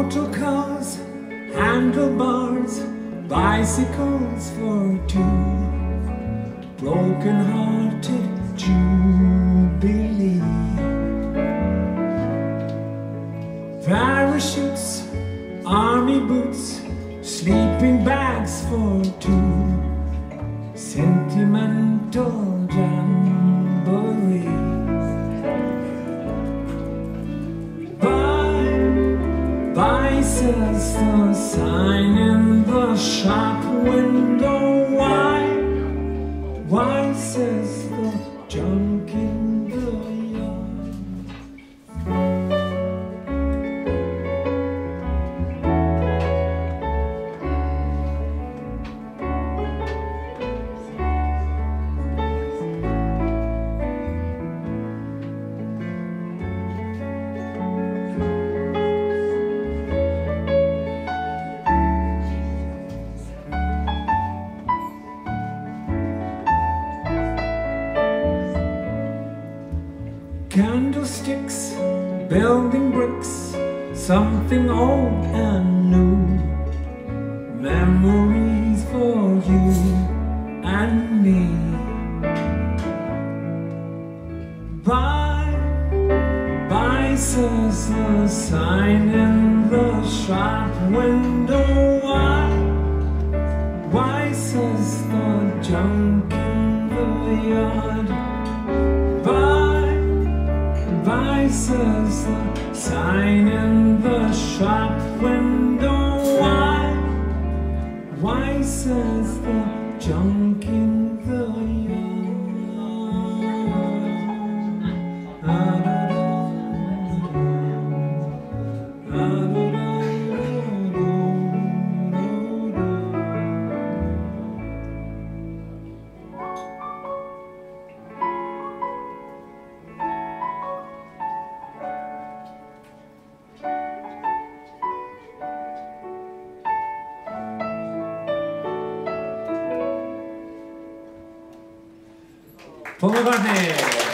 motor cars, handlebars, bicycles for two. Broken-hearted jubilee. Parachutes, army boots, sleeping bags for two. Sentimental says the sign in the shop window. Why, why says the junk Candlesticks, building bricks, something old and new. Memories for you and me. Buy, buy, says the sign in the shop window. Why, why, says the junk in the yard. Says the sign in the shop window. Why, why, says the junk 友達